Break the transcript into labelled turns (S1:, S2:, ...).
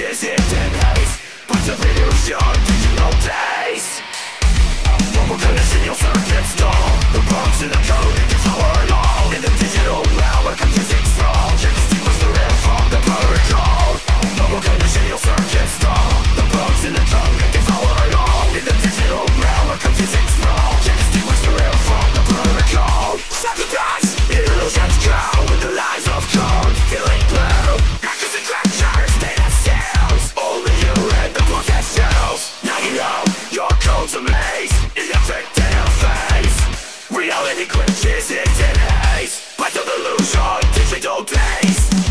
S1: Is it in haste? But the illusion digital days Reality glitches, in haze By the delusion, digital days